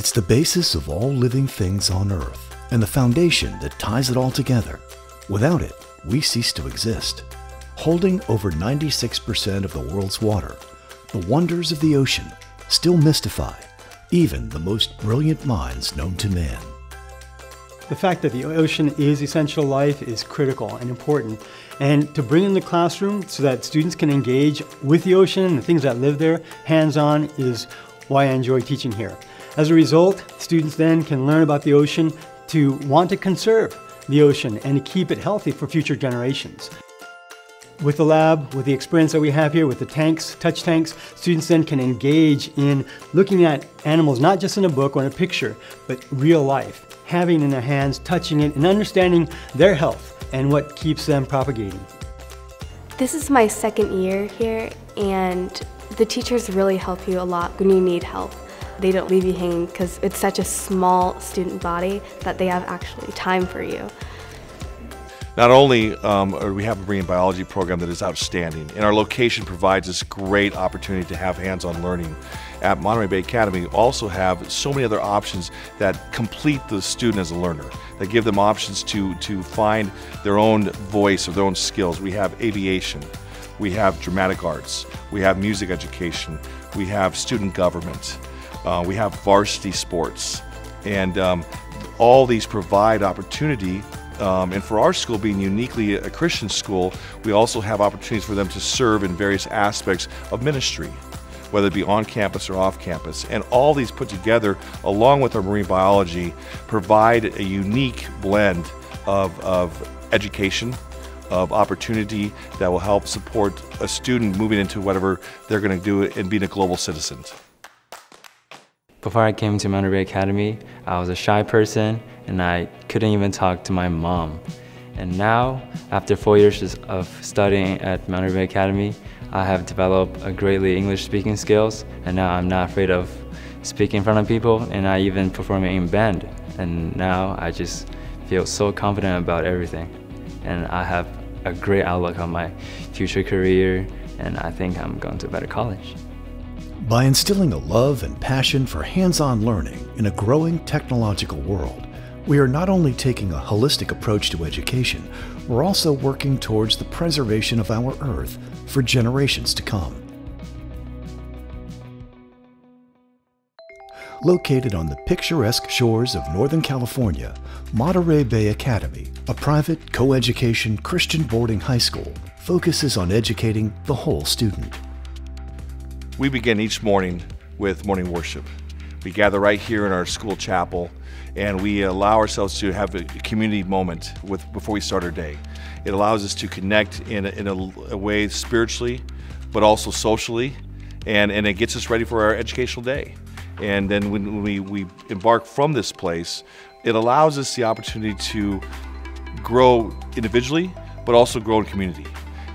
It's the basis of all living things on Earth and the foundation that ties it all together. Without it, we cease to exist. Holding over 96% of the world's water, the wonders of the ocean still mystify even the most brilliant minds known to man. The fact that the ocean is essential life is critical and important. And to bring in the classroom so that students can engage with the ocean and the things that live there hands on is why I enjoy teaching here. As a result, students then can learn about the ocean to want to conserve the ocean and to keep it healthy for future generations. With the lab, with the experience that we have here, with the tanks, touch tanks, students then can engage in looking at animals not just in a book or in a picture, but real life, having in their hands, touching it, and understanding their health and what keeps them propagating. This is my second year here, and the teachers really help you a lot when you need help. They don't leave you hanging because it's such a small student body that they have actually time for you. Not only um, do we have a marine biology program that is outstanding, and our location provides us great opportunity to have hands-on learning. At Monterey Bay Academy, we also have so many other options that complete the student as a learner, that give them options to, to find their own voice or their own skills. We have aviation, we have dramatic arts, we have music education, we have student government, uh, we have varsity sports, and um, all these provide opportunity um, and for our school being uniquely a Christian school, we also have opportunities for them to serve in various aspects of ministry, whether it be on campus or off campus. And all these put together, along with our marine biology, provide a unique blend of, of education, of opportunity that will help support a student moving into whatever they're going to do and being a global citizen. Before I came to Monterey Academy, I was a shy person and I couldn't even talk to my mom. And now, after four years of studying at Monterey Academy, I have developed a greatly English speaking skills and now I'm not afraid of speaking in front of people and I even performing in band. And now I just feel so confident about everything. And I have a great outlook on my future career and I think I'm going to a better college. By instilling a love and passion for hands-on learning in a growing technological world, we are not only taking a holistic approach to education, we're also working towards the preservation of our Earth for generations to come. Located on the picturesque shores of Northern California, Monterey Bay Academy, a private co-education Christian boarding high school, focuses on educating the whole student. We begin each morning with morning worship. We gather right here in our school chapel and we allow ourselves to have a community moment with before we start our day. It allows us to connect in a, in a, a way spiritually, but also socially, and, and it gets us ready for our educational day. And then when we, we embark from this place, it allows us the opportunity to grow individually, but also grow in community.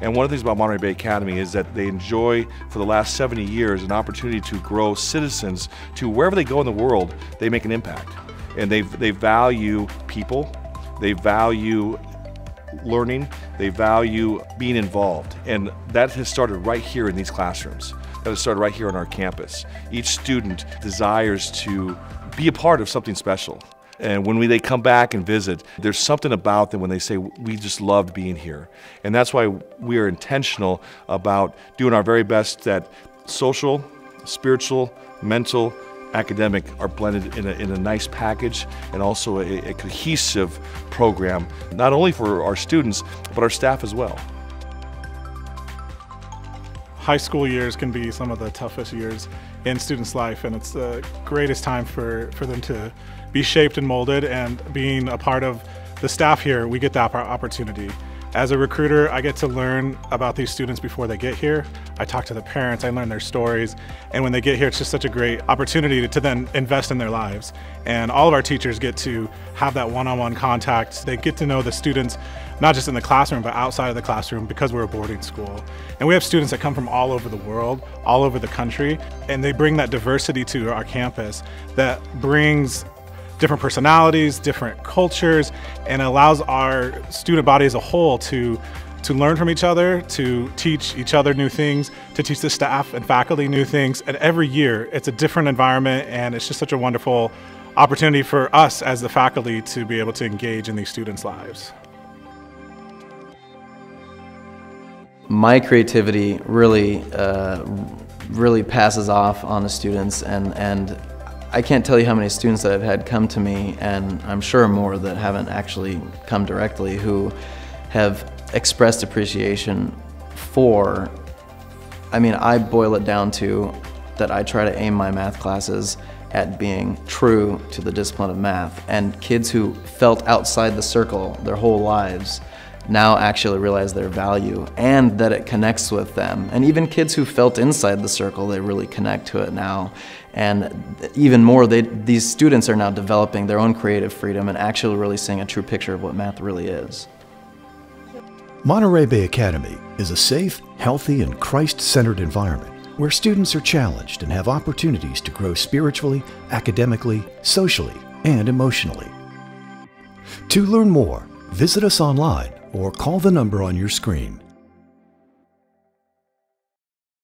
And one of the things about Monterey Bay Academy is that they enjoy, for the last 70 years, an opportunity to grow citizens to wherever they go in the world, they make an impact. And they, they value people, they value learning, they value being involved. And that has started right here in these classrooms. That has started right here on our campus. Each student desires to be a part of something special. And when we, they come back and visit, there's something about them when they say, we just loved being here. And that's why we are intentional about doing our very best that social, spiritual, mental, academic are blended in a, in a nice package and also a, a cohesive program, not only for our students, but our staff as well. High school years can be some of the toughest years in students' life, and it's the greatest time for, for them to be shaped and molded. And being a part of the staff here, we get that opportunity. As a recruiter, I get to learn about these students before they get here. I talk to the parents, I learn their stories, and when they get here, it's just such a great opportunity to, then invest in their lives. And all of our teachers get to have that one-on-one -on -one contact. They get to know the students, not just in the classroom, but outside of the classroom because we're a boarding school. And we have students that come from all over the world, all over the country, and they bring that diversity to our campus that brings different personalities, different cultures, and allows our student body as a whole to to learn from each other, to teach each other new things, to teach the staff and faculty new things. And every year, it's a different environment, and it's just such a wonderful opportunity for us as the faculty to be able to engage in these students' lives. My creativity really, uh, really passes off on the students, and, and I can't tell you how many students that I've had come to me, and I'm sure more that haven't actually come directly, who have expressed appreciation for, I mean, I boil it down to that I try to aim my math classes at being true to the discipline of math. And kids who felt outside the circle their whole lives now actually realize their value and that it connects with them. And even kids who felt inside the circle, they really connect to it now. And even more, they, these students are now developing their own creative freedom and actually really seeing a true picture of what math really is. Monterey Bay Academy is a safe, healthy, and Christ centered environment where students are challenged and have opportunities to grow spiritually, academically, socially, and emotionally. To learn more, visit us online or call the number on your screen.